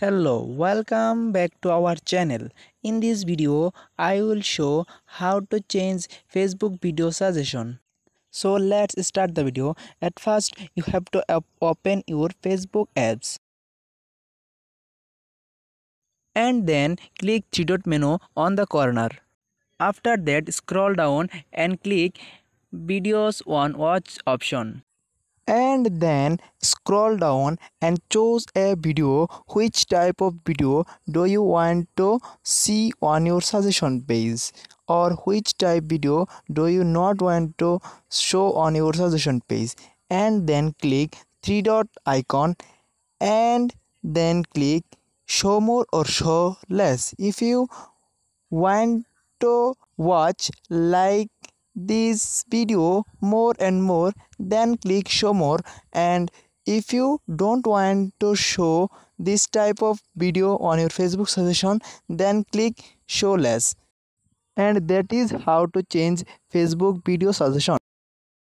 Hello, welcome back to our channel. In this video, I will show how to change Facebook video suggestion. So let's start the video. At first, you have to open your Facebook apps. And then click three dot menu on the corner. After that, scroll down and click videos on watch option and then scroll down and choose a video. Which type of video do you want to see on your suggestion page? Or which type video do you not want to show on your suggestion page? And then click three dot icon and then click show more or show less. If you want to watch like this video more and more then click show more. And if you don't want to show this type of video on your facebook suggestion then click show less. And that is how to change facebook video suggestion